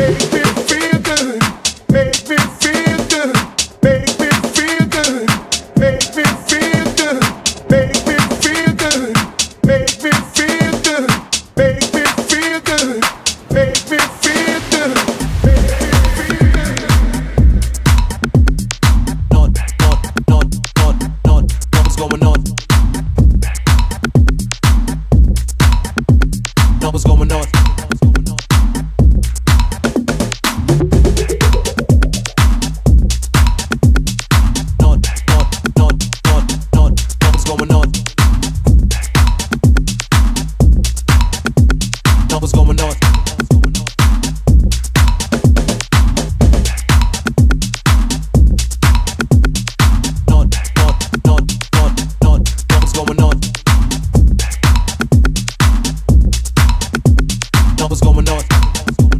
Make me feel